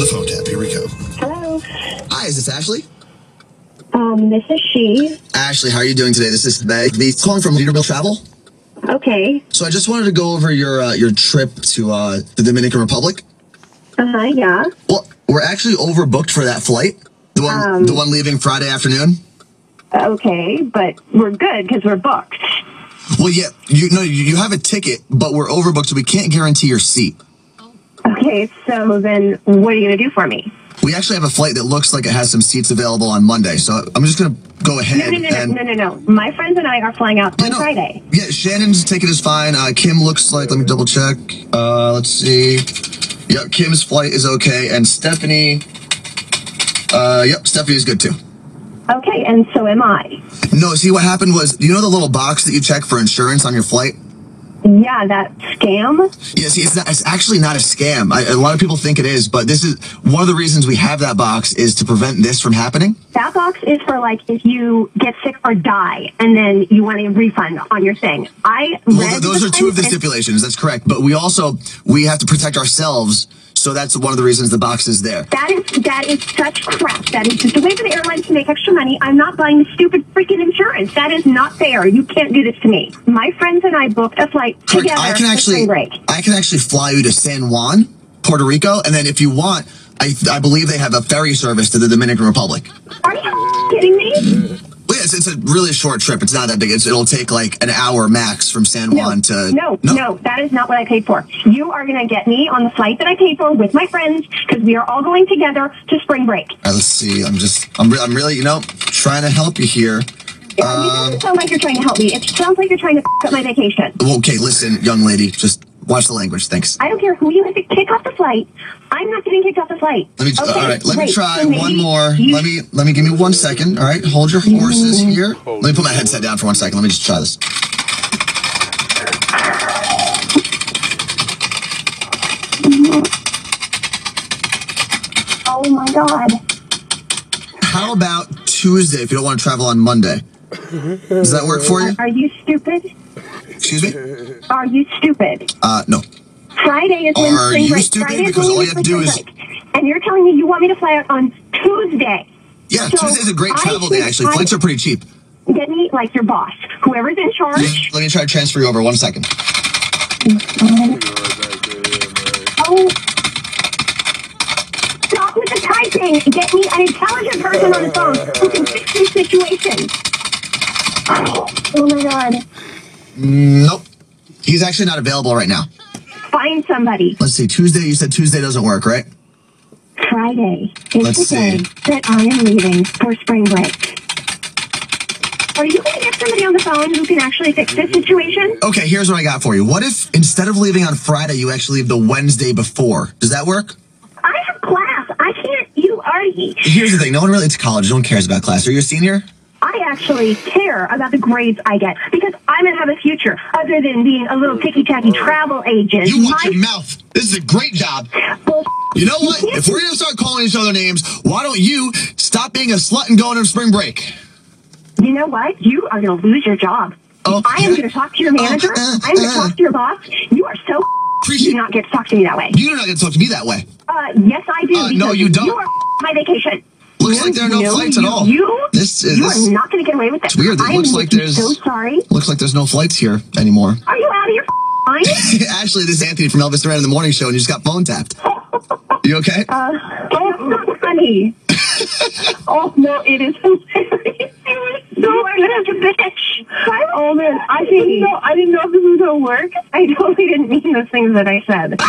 The phone tap. Here we go. Hello. Hi, is this Ashley? Um, this is she. Ashley, how are you doing today? This is Meg. Me calling from Leaderville Travel. Okay. So I just wanted to go over your uh, your trip to uh, the Dominican Republic. Uh huh. Yeah. Well, we're actually overbooked for that flight. The one, Um, the one leaving Friday afternoon. Okay, but we're good because we're booked. Well, yeah, you know, you you have a ticket, but we're overbooked, so we can't guarantee your seat. Okay, so then what are you gonna do for me? We actually have a flight that looks like it has some seats available on Monday, so I'm just gonna go ahead No, no, no, no, and. no, no, no. My friends and I are flying out on no. Friday. Yeah, Shannon's ticket is fine. Uh, Kim looks like. Let me double check. Uh, let's see. Yep, Kim's flight is okay, and Stephanie. Uh, yep, Stephanie is good too. Okay, and so am I. No, see what happened was, you know the little box that you check for insurance on your flight? Yeah, that scam. Yeah, see, it's, not, it's actually not a scam. I, a lot of people think it is, but this is one of the reasons we have that box is to prevent this from happening. That box is for like if you get sick or die, and then you want a refund on your thing. I Well, those are two of the stipulations. That's correct. But we also we have to protect ourselves, so that's one of the reasons the box is there. That is that is such crap. That is just a way for the airlines to make extra money. I'm not buying the stupid freaking insurance. That is not fair. You can't do this to me. My friends and I booked a flight Correct. together I can actually break. I can actually fly you to San Juan, Puerto Rico, and then if you want, I I believe they have a ferry service to the Dominican Republic. Are you kidding me? It's, a really short trip. It's not that big. It's, it'll take like an hour max from San No, Juan to no, no, no, that is not what I paid for. You are going to get me on the flight that I paid for with my friends because we are all going together to spring break. Right, let's see. I'm just I'm re- I'm really you know trying to help you here. it doesn't um, sound like you're trying to help me. It sounds like you're trying to f- up my vacation. Okay, listen, young lady, just watch the language. Thanks. I don't care who you have to kick off the flight. I'm not getting kicked off the flight. Let me Okay, all right. Let me try So one more. you- Let me let me give me one second. All right, hold your horses mm-hmm. here. Let me put my headset down for one second. Let me just try this. Oh my god. How about Tuesday if you don't want to travel on Monday? Does that work for you? Are you stupid? Excuse me? Are you stupid? Uh, no. Friday is when Are spring you break. stupid? Friday is Because when all you have to do is- break. And you're telling me you want me to fly out on Tuesday? Yeah, So Tuesday's a great I travel day. think Actually, I- flights are pretty cheap. Get me like your boss, whoever's in charge. Let me try to transfer you over. One second. Oh. Stop with the typing. Get me an intelligent person on the phone who can fix this situation. Oh my god. Nope. He's actually not available right now. Find somebody. Let's see. Tuesday. You said Tuesday doesn't work, right? Friday is Let's the day see. that I am leaving for spring break. Are you going to get somebody on the phone who can actually fix this situation? Okay, here's what I got for you. What if instead of leaving on Friday, you actually leave the Wednesday before? Does that work? I have class. I can't. You already. Here's the thing. No one really, it's college. No one cares about class. Are you a senior? I actually care about the grades I get because I'm going to have a future other than being a little ticky tacky travel agent. You watch My your mouth. This is a great job. bull- You know what? If we're going to start calling each other names, why don't you stop being a slut and go on spring break? You know what? You are going to lose your job. Oh, I am going to talk to your manager. uh, I'm going to uh. talk to your boss. You are so. Appreciate- You do not get to talk to me that way. You do not get to talk to me that way. Uh, yes, I do. Uh, no, you don't. You are my vacation. Looks like there are no You- flights at all. You, This is- you this- are not going to get away with this. It's weird. It I looks am like there's- so sorry. Looks like there's no flights here anymore. Are you out of your mind? Actually, this is Anthony from Elvis Duran in the Morning Show, and you just got phone tapped. You okay? Uh, oh, honey. oh, no, it is hilarious. You are such a bitch. Oh, man. I didn't know, I didn't know if this was going to work. I totally didn't mean the things that I said.